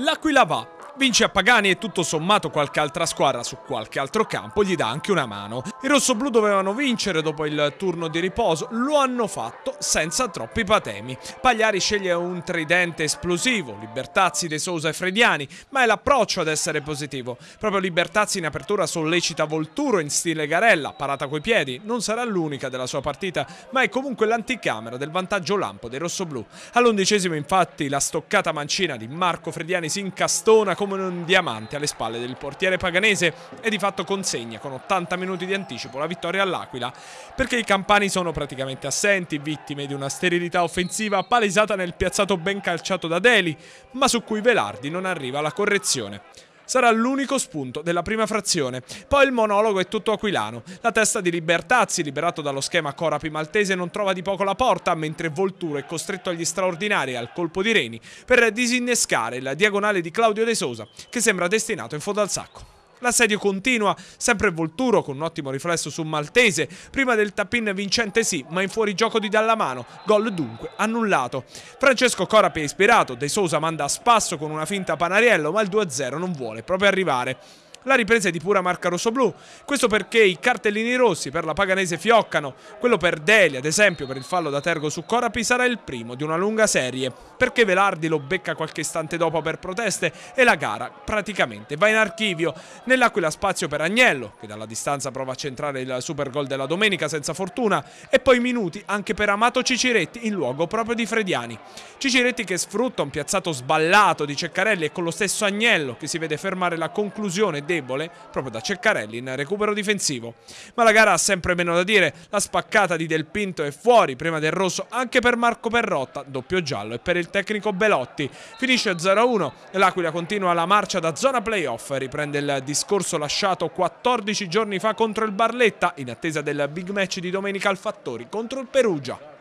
L'Aquila va, Vince a Pagani e tutto sommato qualche altra squadra su qualche altro campo gli dà anche una mano. I rossoblù dovevano vincere dopo il turno di riposo, lo hanno fatto senza troppi patemi. Pagliari sceglie un tridente esplosivo, Libertazzi, De Sousa e Frediani, ma è l'approccio ad essere positivo. Proprio Libertazzi in apertura sollecita Volturo in stile Garella, parata coi piedi, non sarà l'unica della sua partita, ma è comunque l'anticamera del vantaggio lampo dei rossoblù. All'undicesimo infatti la stoccata mancina di Marco Frediani si incastona come come un diamante alle spalle del portiere paganese e di fatto consegna con 80 minuti di anticipo la vittoria all'Aquila, perché i campani sono praticamente assenti, vittime di una sterilità offensiva palesata nel piazzato ben calciato da Deli, ma su cui Velardi non arriva alla correzione sarà l'unico spunto della prima frazione. Poi il monologo è tutto aquilano. La testa di Libertazzi, liberato dallo schema Corapi maltese, non trova di poco la porta, mentre Volturo è costretto agli straordinari al colpo di Reni per disinnescare il diagonale di Claudio De Sosa, che sembra destinato in fondo al sacco. L'assedio continua, sempre Volturo con un ottimo riflesso su Maltese, prima del tap-in vincente sì, ma in fuorigioco di Dallamano, gol dunque annullato. Francesco Corapi è ispirato, De Sosa manda a spasso con una finta Panariello, ma il 2-0 non vuole proprio arrivare. La ripresa è di pura marca rossoblu. Questo perché i cartellini rossi per la Paganese fioccano. Quello per Deli, ad esempio, per il fallo da Tergo su Corapi, sarà il primo di una lunga serie. Perché Velardi lo becca qualche istante dopo per proteste e la gara praticamente va in archivio. Nell'Aquila spazio per Agnello, che dalla distanza prova a centrare il super gol della domenica senza fortuna, e poi minuti anche per Amato Ciciretti in luogo proprio di Frediani. Ciciretti che sfrutta un piazzato sballato di Ceccarelli e con lo stesso Agnello che si vede fermare la conclusione debole proprio da Ceccarelli in recupero difensivo. Ma la gara ha sempre meno da dire, la spaccata di Del Pinto è fuori prima del rosso anche per Marco Perrotta, doppio giallo e per il tecnico Belotti. Finisce 0-1 e l'Aquila continua la marcia da zona playoff, riprende il discorso lasciato 14 giorni fa contro il Barletta in attesa del big match di domenica al Fattori contro il Perugia.